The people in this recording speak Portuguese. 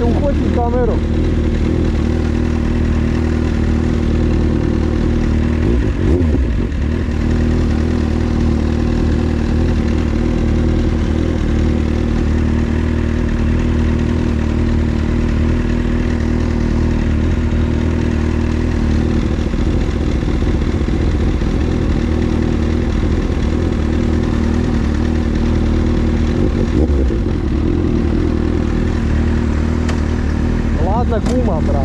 uite un cotic cameră na guma, pra